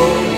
Oh.